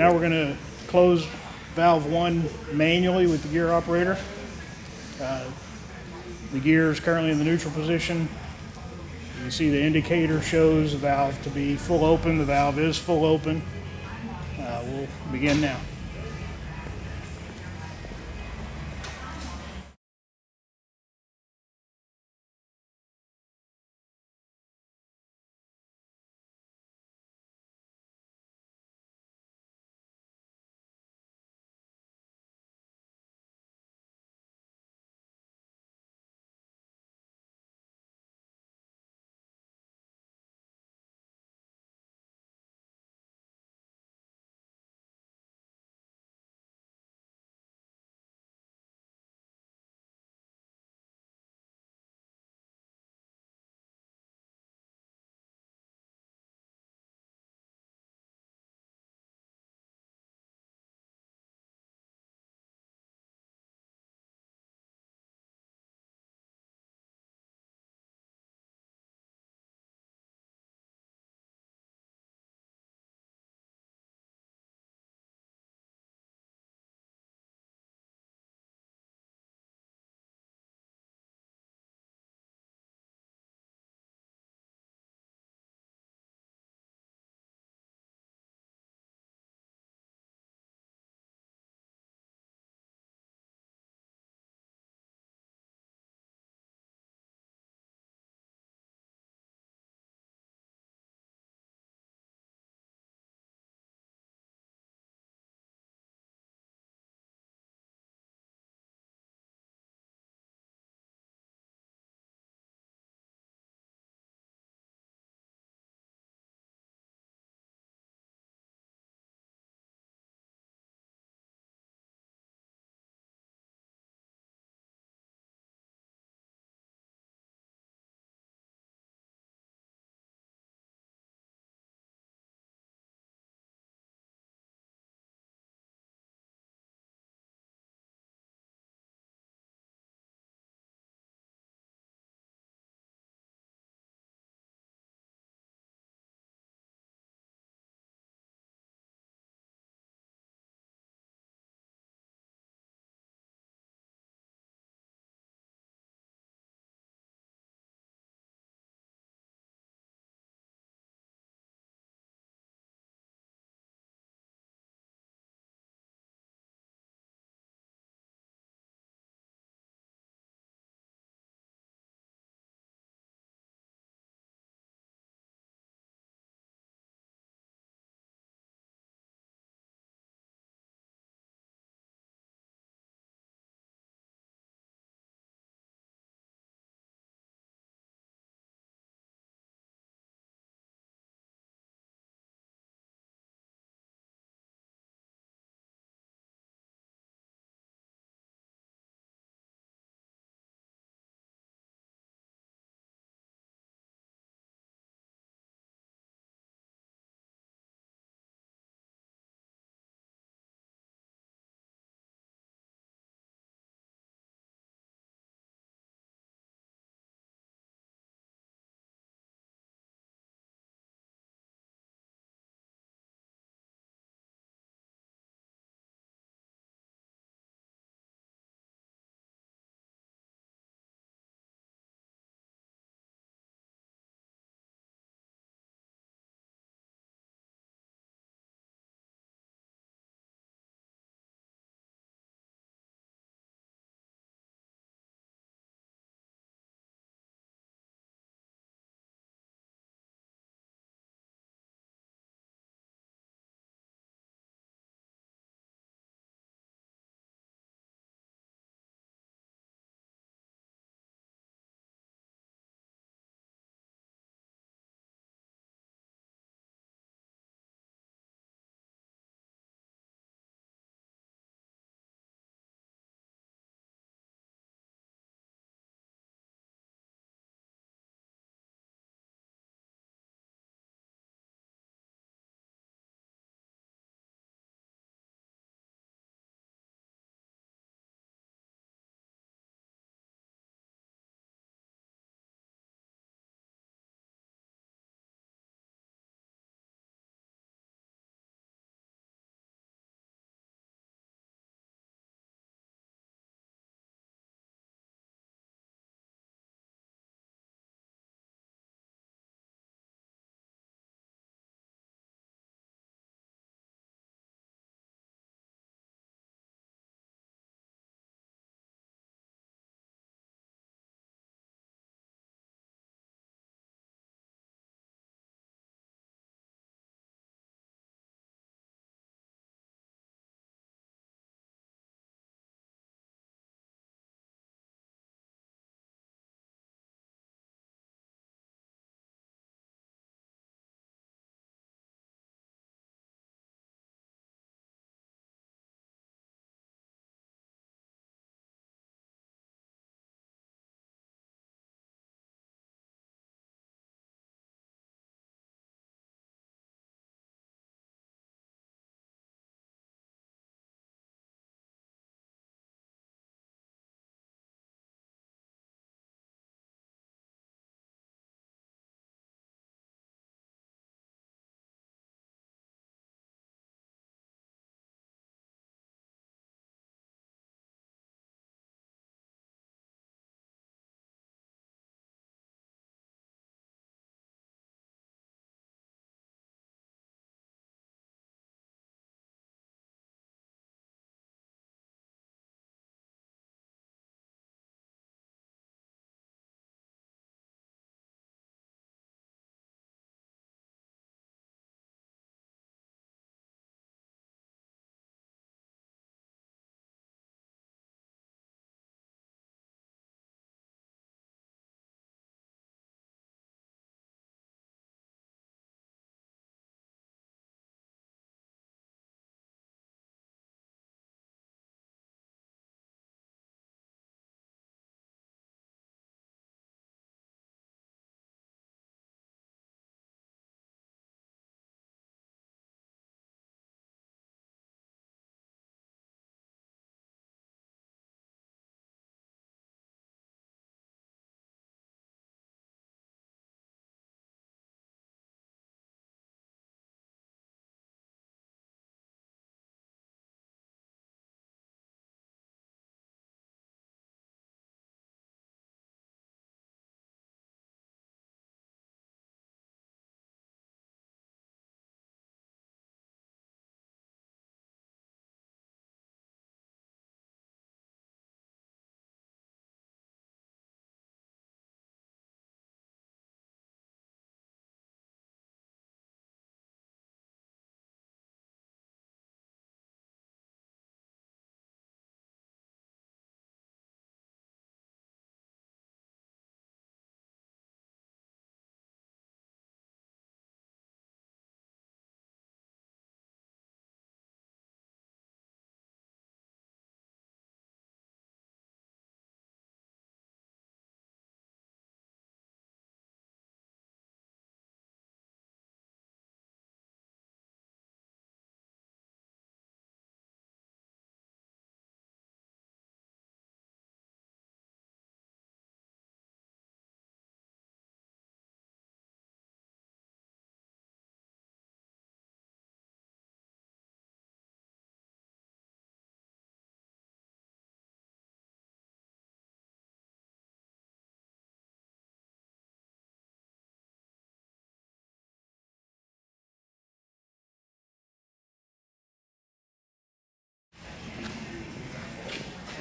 Now we're gonna close valve one manually with the gear operator. Uh, The gear is currently in the neutral position. You can see the indicator shows the valve to be full open. The valve is full open. Uh, We'll begin now.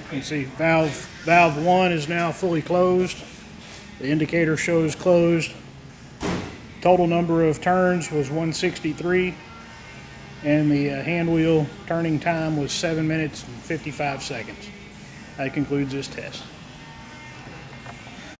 You can see valve, valve one is now fully closed. The indicator shows closed. Total number of turns was 163 and the uh, hand wheel turning time was 7 minutes and 55 seconds. That concludes this test.